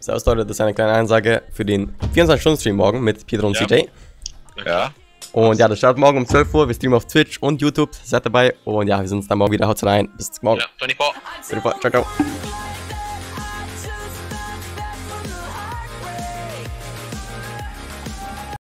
Servus Leute, das ist eine kleine Ansage für den 24-Stunden-Stream morgen mit Pedro und Ja. CJ. Ja. Und ja, das startet morgen um 12 Uhr. Wir streamen auf Twitch und YouTube. Seid dabei. Und ja, wir sehen uns dann morgen wieder. Haut rein. Bis morgen. Ja, 24. Ciao, ciao.